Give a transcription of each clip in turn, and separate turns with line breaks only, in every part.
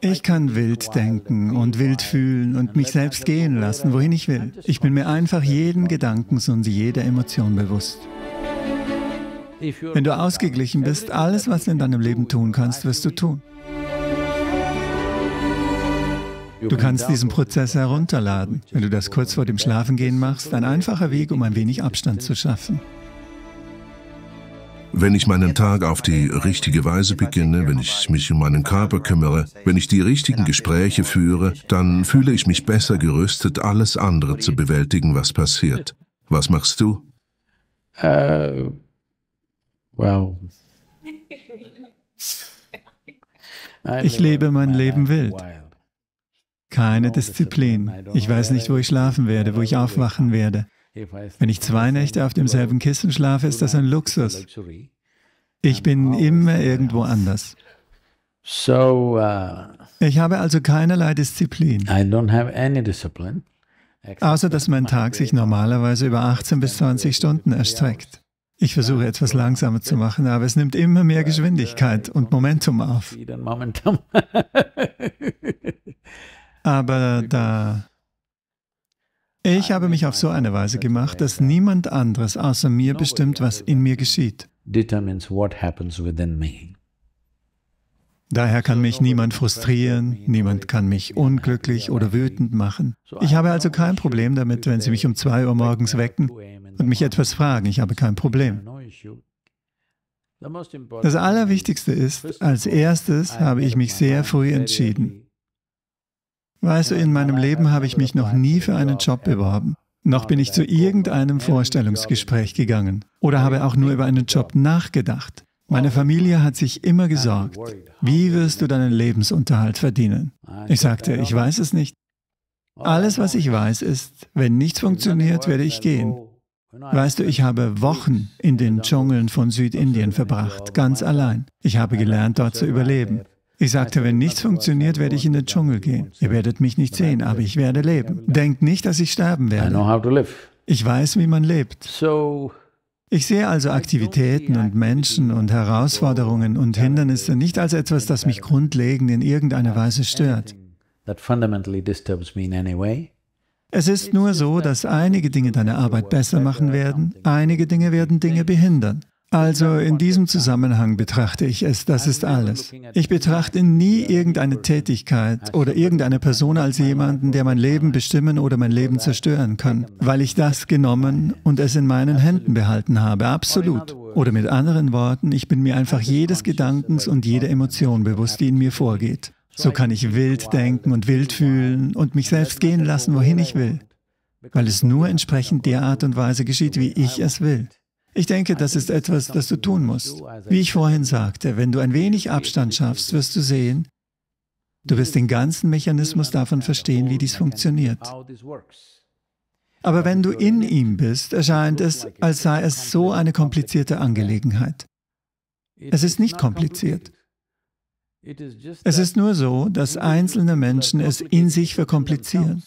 Ich kann wild denken und wild fühlen und mich selbst gehen lassen, wohin ich will. Ich bin mir einfach jeden Gedankens und jeder Emotion bewusst. Wenn du ausgeglichen bist, alles, was du in deinem Leben tun kannst, wirst du tun. Du kannst diesen Prozess herunterladen, wenn du das kurz vor dem Schlafengehen machst, ein einfacher Weg, um ein wenig Abstand zu schaffen.
Wenn ich meinen Tag auf die richtige Weise beginne, wenn ich mich um meinen Körper kümmere, wenn ich die richtigen Gespräche führe, dann fühle ich mich besser gerüstet, alles andere zu bewältigen, was passiert. Was machst du? Uh,
well. Ich lebe mein Leben wild. Keine Disziplin. Ich weiß nicht, wo ich schlafen werde, wo ich aufwachen werde. Wenn ich zwei Nächte auf demselben Kissen schlafe, ist das ein Luxus. Ich bin immer irgendwo anders. Uh, ich habe also keinerlei Disziplin. Außer dass mein Tag sich normalerweise über 18 bis 20 Stunden erstreckt. Ich versuche etwas langsamer zu machen, aber es nimmt immer mehr Geschwindigkeit und Momentum auf. Aber da ich habe mich auf so eine Weise gemacht, dass niemand anderes außer mir bestimmt, was in mir geschieht. Daher kann mich niemand frustrieren, niemand kann mich unglücklich oder wütend machen. Ich habe also kein Problem damit, wenn Sie mich um zwei Uhr morgens wecken und mich etwas fragen. Ich habe kein Problem. Das Allerwichtigste ist, als erstes habe ich mich sehr früh entschieden. Weißt du, in meinem Leben habe ich mich noch nie für einen Job beworben. Noch bin ich zu irgendeinem Vorstellungsgespräch gegangen oder habe auch nur über einen Job nachgedacht. Meine Familie hat sich immer gesorgt, wie wirst du deinen Lebensunterhalt verdienen? Ich sagte, ich weiß es nicht. Alles, was ich weiß, ist, wenn nichts funktioniert, werde ich gehen. Weißt du, ich habe Wochen in den Dschungeln von Südindien verbracht, ganz allein. Ich habe gelernt, dort zu überleben. Ich sagte, wenn nichts funktioniert, werde ich in den Dschungel gehen. Ihr werdet mich nicht sehen, aber ich werde leben. Denkt nicht, dass ich sterben werde. Ich weiß, wie man lebt. Ich sehe also Aktivitäten und Menschen und Herausforderungen und Hindernisse nicht als etwas, das mich grundlegend in irgendeiner Weise stört. Es ist nur so, dass einige Dinge deine Arbeit besser machen werden, einige Dinge werden Dinge behindern. Also in diesem Zusammenhang betrachte ich es, das ist alles. Ich betrachte nie irgendeine Tätigkeit oder irgendeine Person als jemanden, der mein Leben bestimmen oder mein Leben zerstören kann, weil ich das genommen und es in meinen Händen behalten habe, absolut. Oder mit anderen Worten, ich bin mir einfach jedes Gedankens und jeder Emotion bewusst, die in mir vorgeht. So kann ich wild denken und wild fühlen und mich selbst gehen lassen, wohin ich will, weil es nur entsprechend der Art und Weise geschieht, wie ich es will. Ich denke, das ist etwas, das du tun musst. Wie ich vorhin sagte, wenn du ein wenig Abstand schaffst, wirst du sehen, du wirst den ganzen Mechanismus davon verstehen, wie dies funktioniert. Aber wenn du in ihm bist, erscheint es, als sei es so eine komplizierte Angelegenheit. Es ist nicht kompliziert. Es ist nur so, dass einzelne Menschen es in sich verkomplizieren.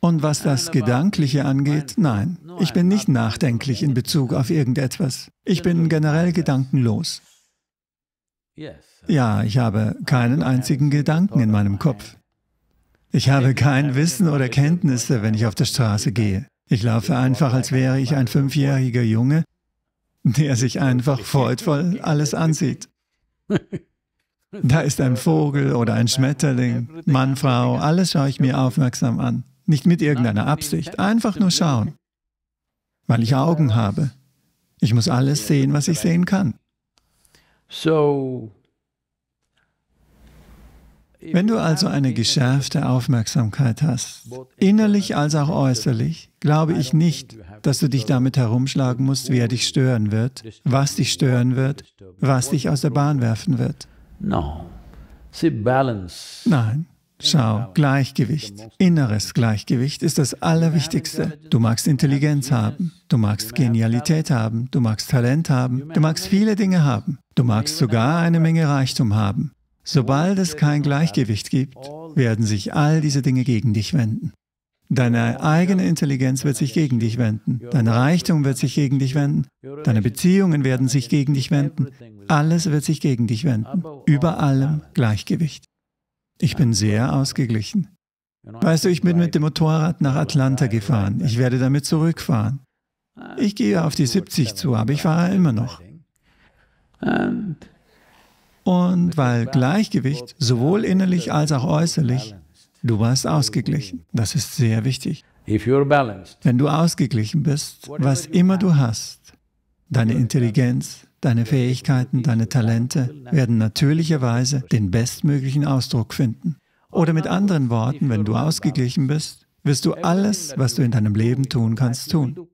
Und was das Gedankliche angeht, nein, ich bin nicht nachdenklich in Bezug auf irgendetwas. Ich bin generell gedankenlos. Ja, ich habe keinen einzigen Gedanken in meinem Kopf. Ich habe kein Wissen oder Kenntnisse, wenn ich auf der Straße gehe. Ich laufe einfach, als wäre ich ein fünfjähriger Junge, der sich einfach freudvoll alles ansieht. Da ist ein Vogel oder ein Schmetterling, Mann, Frau, alles schaue ich mir aufmerksam an. Nicht mit irgendeiner Absicht, einfach nur schauen. Weil ich Augen habe. Ich muss alles sehen, was ich sehen kann. Wenn du also eine geschärfte Aufmerksamkeit hast, innerlich als auch äußerlich, glaube ich nicht, dass du dich damit herumschlagen musst, wer dich stören wird, was dich stören wird, was dich aus der Bahn werfen wird. Nein. Schau, Gleichgewicht, inneres Gleichgewicht ist das Allerwichtigste. Du magst Intelligenz haben, du magst Genialität haben, du magst Talent haben, du magst viele Dinge haben, du magst sogar eine Menge Reichtum haben. Sobald es kein Gleichgewicht gibt, werden sich all diese Dinge gegen dich wenden. Deine eigene Intelligenz wird sich gegen dich wenden, dein Reichtum wird sich gegen dich wenden, deine Beziehungen werden sich gegen dich wenden, alles wird sich gegen dich wenden, über allem Gleichgewicht. Ich bin sehr ausgeglichen. Weißt du, ich bin mit dem Motorrad nach Atlanta gefahren. Ich werde damit zurückfahren. Ich gehe auf die 70 zu, aber ich fahre immer noch. Und weil Gleichgewicht sowohl innerlich als auch äußerlich, du warst ausgeglichen. Das ist sehr wichtig. Wenn du ausgeglichen bist, was immer du hast, deine Intelligenz, deine Fähigkeiten, deine Talente werden natürlicherweise den bestmöglichen Ausdruck finden. Oder mit anderen Worten, wenn du ausgeglichen bist, wirst du alles, was du in deinem Leben tun kannst, tun.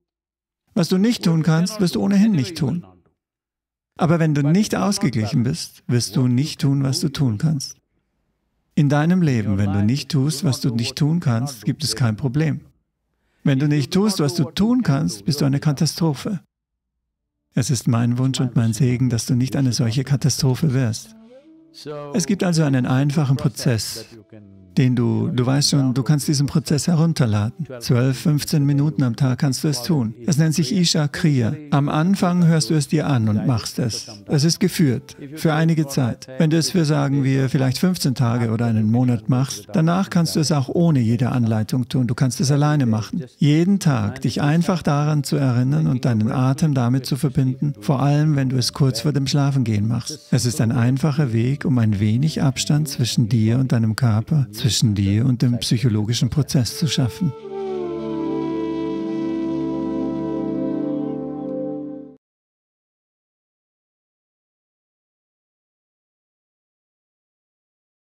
Was du nicht tun kannst, wirst du ohnehin nicht tun. Aber wenn du nicht ausgeglichen bist, wirst du nicht tun, was du tun kannst. In deinem Leben, wenn du nicht tust, was du nicht tun kannst, gibt es kein Problem. Wenn du nicht tust, was du tun kannst, bist du eine Katastrophe. Es ist mein Wunsch und mein Segen, dass du nicht eine solche Katastrophe wirst. Es gibt also einen einfachen Prozess, den du, du weißt schon, du kannst diesen Prozess herunterladen. 12, 15 Minuten am Tag kannst du es tun. Es nennt sich Isha Kriya. Am Anfang hörst du es dir an und machst es. Es ist geführt, für einige Zeit. Wenn du es für, sagen wir, vielleicht 15 Tage oder einen Monat machst, danach kannst du es auch ohne jede Anleitung tun. Du kannst es alleine machen. Jeden Tag dich einfach daran zu erinnern und deinen Atem damit zu verbinden, vor allem wenn du es kurz vor dem Schlafengehen machst. Es ist ein einfacher Weg, um ein wenig Abstand zwischen dir und deinem Körper zwischen dir und dem psychologischen Prozess zu schaffen.